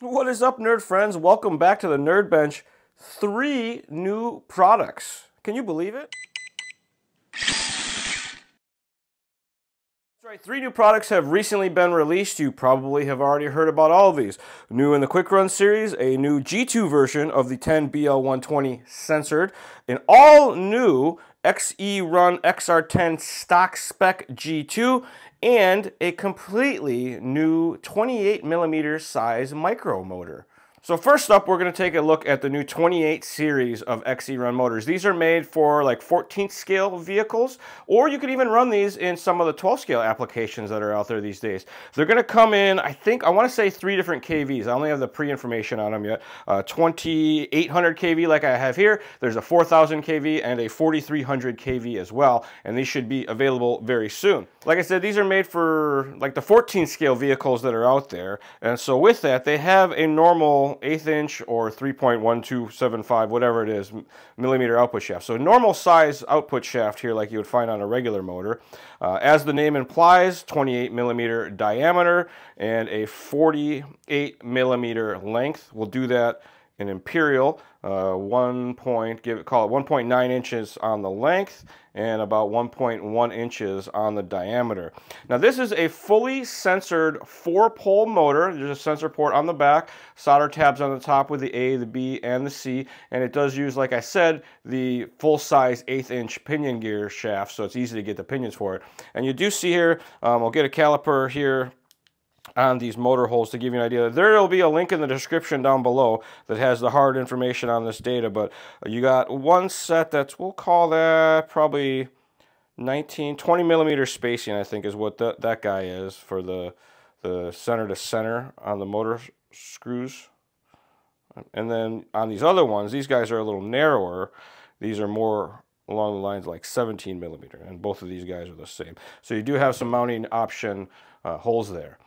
What is up, nerd friends? Welcome back to the Nerd Bench. Three new products. Can you believe it? That's right, three new products have recently been released. You probably have already heard about all of these. New in the QuicRun series, a new G2 version of the 10BL120 sensored, an all new XERun XR10 stock spec G2, and a completely new 28 millimeter size micro motor. So first up, we're going to take a look at the new 28 series of XERun motors. These are made for like 14th scale vehicles, or you could even run these in some of the 12 scale applications that are out there these days. They're going to come in, I think, I want to say three different KVs. I only have the pre-information on them yet. Uh, 2800 kV like I have here. There's a 4000 kV and a 4300 kV as well, and these should be available very soon. Like I said, these are made for like the 14 scale vehicles that are out there, and so with that, they have a normal eighth inch or 3.1275, whatever it is, millimeter output shaft. So normal size output shaft here like you would find on a regular motor. Uh, as the name implies, 28 millimeter diameter and a 48 millimeter length. We'll do that in imperial, uh, one point, give it, call it 1.9 inches on the length and about 1.1 inches on the diameter. Now this is a fully sensored four pole motor. There's a sensor port on the back, solder tabs on the top with the A, the B, and the C, and it does use, like I said, the full size eighth inch pinion gear shaft, so it's easy to get the pinions for it. And you do see here, um, I'll get a caliper here on these motor holes to give you an idea. There will be a link in the description down below that has the hard information on this data, but you got one set that's, we'll call that probably 19, 20 millimeter spacing, I think is what that, that guy is for the, the center to center on the motor screws. And then on these other ones, these guys are a little narrower. These are more along the lines like 17 millimeter, and both of these guys are the same. So you do have some mounting option uh, holes there.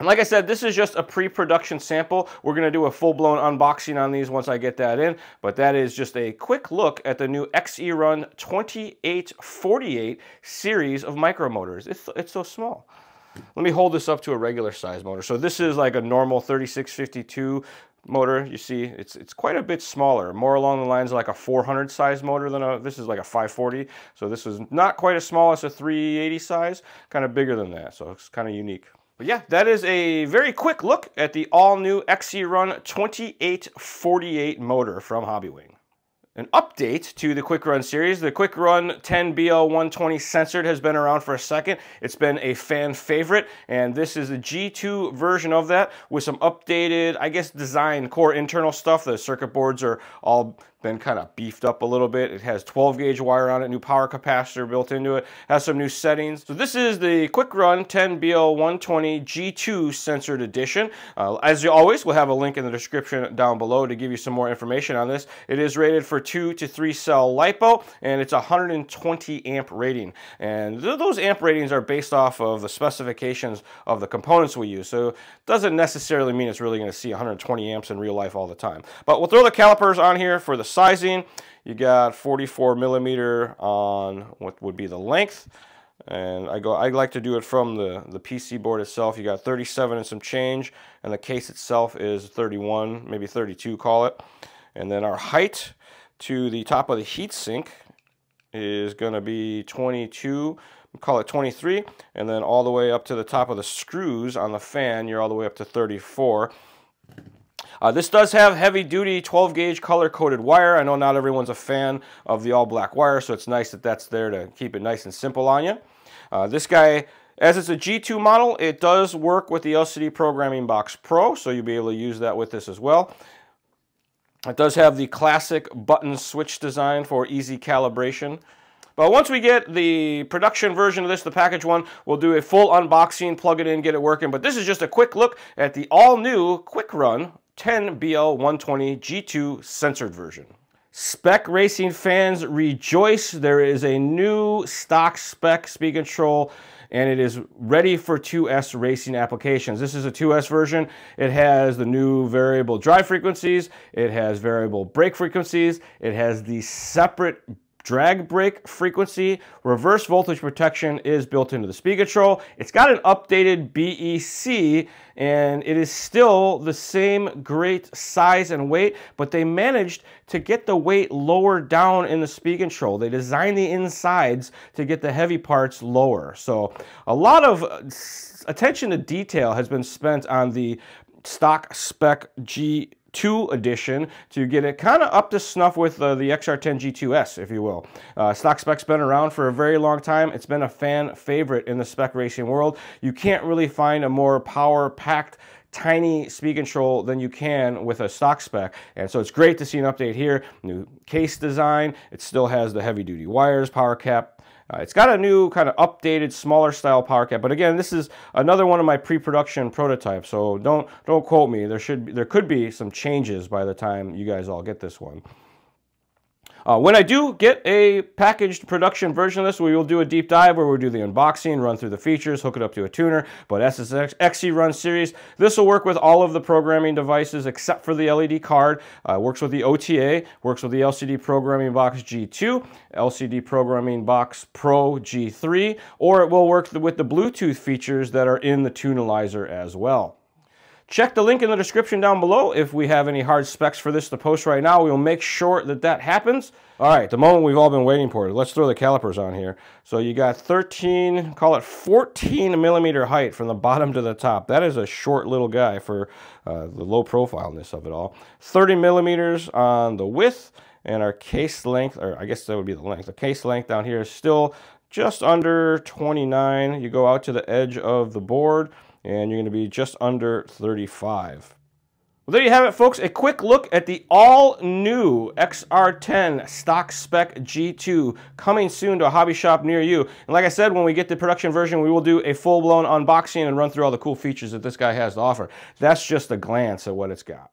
And like I said, this is just a pre-production sample. We're to do a full-blown unboxing on these once I get that in, but that is just a quick look at the new XERun 2848 series of micromotors. It's, it's so small. Let me hold this up to a regular size motor. So this is like a normal 3652 motor. You see, it's it's quite a bit smaller, more along the lines of like a 400 size motor than a, this is like a 540. So this is not quite as small as a 380 size, kind of bigger than that. So it's kind of unique. But yeah, that is a very quick look at the all-new XERun 2848 motor from Hobbywing. An update to the QuicRun series. The QuicRun 10BL120 sensored has been around for a second. It's been a fan favorite, and this is the G2 version of that with some updated, I guess, design, core internal stuff. The circuit boards are all been kind of beefed up a little bit. It has 12 gauge wire on it, new power capacitor built into it, has some new settings. So this is the QuicRun 10BL120 G2 sensored edition. Uh, as always, we'll have a link in the description down below to give you some more information on this. It is rated for two to three cell LiPo, and it's 120 amp rating. And th those amp ratings are based off of the specifications of the components we use. So it doesn't necessarily mean it's really going to see 120 amps in real life all the time. But we'll throw the calipers on here for the sizing, you got 44 millimeter on what would be the length. And I go, I like to do it from the, the PC board itself. You got 37 and some change, and the case itself is 31, maybe 32, call it. And then our height to the top of the heatsink is going to be 22, call it 23, and then all the way up to the top of the screws on the fan, you're all the way up to 34. Uh, this does have heavy duty 12 gauge color coded wire. I know not everyone's a fan of the all black wire, so it's nice that that's there to keep it nice and simple on you. Uh, this guy, as it's a G2 model, it does work with the LCD Programming Box Pro, so you'll be able to use that with this as well. It does have the classic button switch design for easy calibration. But once we get the production version of this, the package one, we'll do a full unboxing, plug it in, get it working. But this is just a quick look at the all-new QuicRun 10BL120 G2 sensored version. Spec racing fans rejoice. There is a new stock spec speed control and it is ready for 2S racing applications. This is a 2S version. It has the new variable drive frequencies. It has variable brake frequencies. It has the separate drag brake frequency. Reverse voltage protection is built into the speed control. It's got an updated BEC and it is still the same great size and weight, but they managed to get the weight lower down in the speed control. They designed the insides to get the heavy parts lower. So a lot of attention to detail has been spent on the stock spec G 2 edition to get it kind of up to snuff with uh, the XR10 G2S, if you will. Uh, stock spec's been around for a very long time. It's been a fan favorite in the spec racing world. You can't really find a more power-packed tiny speed control than you can with a stock spec. And so it's great to see an update here. New case design. It still has the heavy duty wires, power cap, uh, it's got a new kind of updated, smaller style power cap, but again, this is another one of my pre-production prototypes. So don't don't quote me. There should be, there could be some changes by the time you guys all get this one. Uh, when I do get a packaged production version of this, we will do a deep dive where we'll do the unboxing, run through the features, hook it up to a tuner. But SSX XERun series, this will work with all of the programming devices except for the LED card. Uh, works with the OTA, works with the LCD Programming Box G2, LCD Programming Box Pro G3, or it will work with the Bluetooth features that are in the Tunalizer as well. Check the link in the description down below if we have any hard specs for this to post right now. We will make sure that that happens. All right, the moment we've all been waiting for. Let's throw the calipers on here. So you got 13, call it 14 millimeter height from the bottom to the top. That is a short little guy for uh, the low profileness of it all. 30 millimeters on the width and our case length, or I guess that would be the length. The case length down here is still just under 29. You go out to the edge of the board and you're going to be just under 35. Well, there you have it, folks. A quick look at the all-new XR10 stock spec G2 coming soon to a hobby shop near you. And like I said, when we get the production version, we will do a full-blown unboxing and run through all the cool features that this guy has to offer. That's just a glance at what it's got.